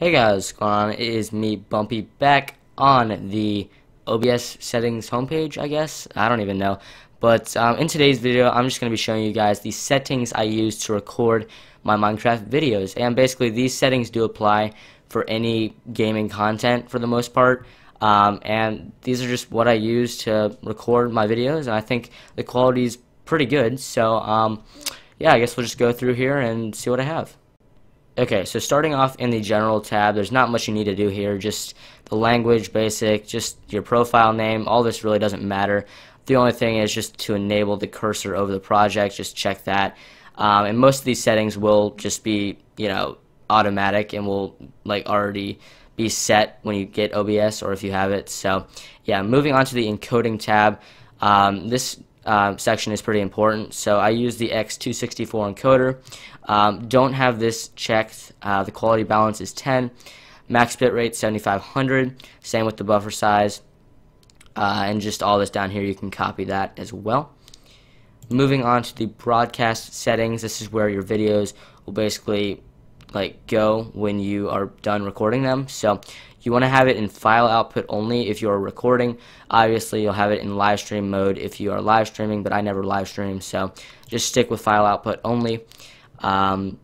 Hey guys, on? It is me, Bumpy, back on the OBS settings homepage, I guess. I don't even know. But um, in today's video, I'm just going to be showing you guys the settings I use to record my Minecraft videos. And basically, these settings do apply for any gaming content for the most part. Um, and these are just what I use to record my videos. And I think the quality is pretty good. So, um, yeah, I guess we'll just go through here and see what I have. Okay, so starting off in the general tab, there's not much you need to do here. Just the language, basic, just your profile name. All this really doesn't matter. The only thing is just to enable the cursor over the project. Just check that. Um, and most of these settings will just be, you know, automatic and will like already be set when you get OBS or if you have it. So, yeah, moving on to the encoding tab. Um, this uh, section is pretty important. So I use the X264 encoder. Um, don't have this checked. Uh, the quality balance is 10. Max bit rate 7500. Same with the buffer size. Uh, and just all this down here, you can copy that as well. Moving on to the broadcast settings, this is where your videos will basically like go when you are done recording them. So you want to have it in file output only if you're recording. Obviously, you'll have it in live stream mode if you are live streaming, but I never live stream, so just stick with file output only. Um,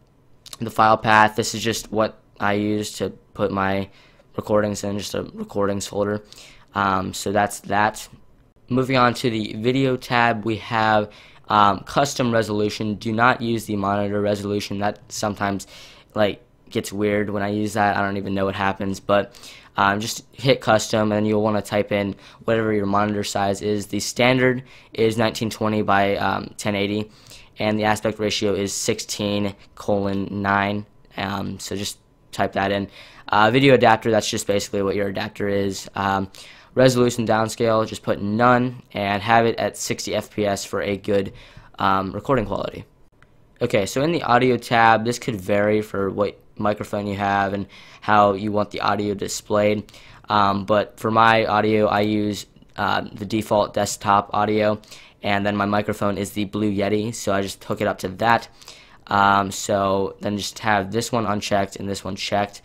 the file path, this is just what I use to put my recordings in, just a recordings folder. Um, so that's that. Moving on to the video tab, we have um, custom resolution. Do not use the monitor resolution. That sometimes like gets weird when I use that. I don't even know what happens, but um, just hit custom and you'll want to type in whatever your monitor size is. The standard is 1920 by um, 1080 and the aspect ratio is 16 colon 9 um, so just type that in. Uh, video adapter, that's just basically what your adapter is. Um, resolution downscale, just put none and have it at 60 FPS for a good um, recording quality. Okay, so in the audio tab, this could vary for what microphone you have and how you want the audio displayed. Um, but for my audio, I use uh, the default desktop audio, and then my microphone is the Blue Yeti, so I just hook it up to that. Um, so then just have this one unchecked and this one checked.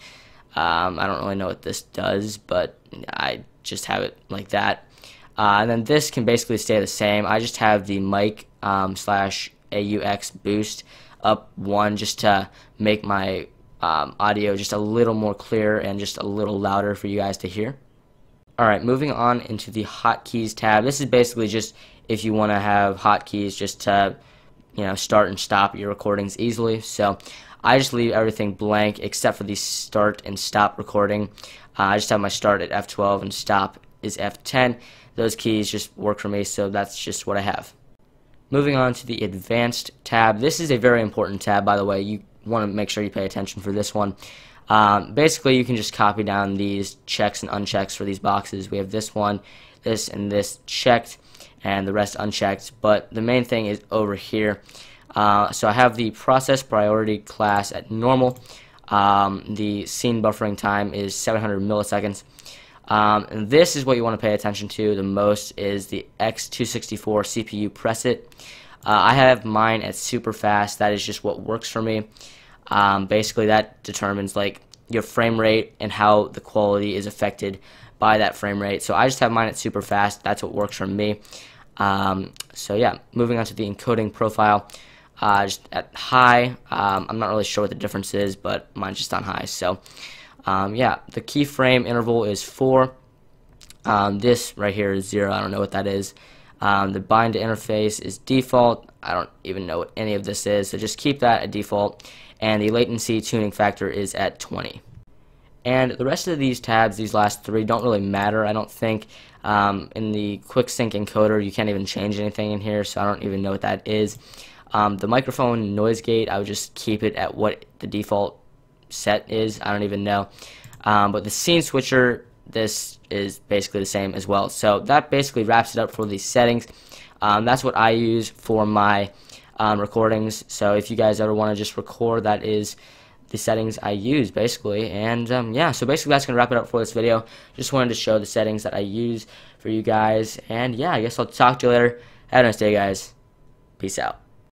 Um, I don't really know what this does, but I just have it like that. Uh, and then this can basically stay the same. I just have the mic um, slash AUX boost up one just to make my um, audio just a little more clear and just a little louder for you guys to hear. Alright, moving on into the hotkeys tab. This is basically just if you want to have hotkeys just to, you know, start and stop your recordings easily. So I just leave everything blank except for the start and stop recording. Uh, I just have my start at F12 and stop is F10. Those keys just work for me, so that's just what I have. Moving on to the advanced tab. This is a very important tab, by the way. You want to make sure you pay attention for this one. Um, basically, you can just copy down these checks and unchecks for these boxes. We have this one, this, and this checked, and the rest unchecked. But the main thing is over here. Uh, so I have the process priority class at normal. Um, the scene buffering time is 700 milliseconds. Um, and this is what you want to pay attention to the most is the X264 CPU preset. Uh, I have mine at super fast. That is just what works for me. Um, basically, that determines like your frame rate and how the quality is affected by that frame rate. So I just have mine at super fast. That's what works for me. Um, so yeah, moving on to the encoding profile. Uh, just at high, um, I'm not really sure what the difference is, but mine's just on high. So um, yeah, the keyframe interval is 4. Um, this right here is 0. I don't know what that is. Um, the bind interface is default. I don't even know what any of this is, so just keep that at default. And the latency tuning factor is at 20. And the rest of these tabs, these last three, don't really matter, I don't think. Um, in the quick sync encoder, you can't even change anything in here, so I don't even know what that is. Um, the microphone noise gate, I would just keep it at what the default set is. I don't even know. Um, but the scene switcher, this is basically the same as well. So that basically wraps it up for these settings. Um, that's what I use for my um, recordings. So if you guys ever want to just record, that is the settings I use basically. And um, yeah, so basically that's going to wrap it up for this video. Just wanted to show the settings that I use for you guys. And yeah, I guess I'll talk to you later. Have a nice day, guys. Peace out.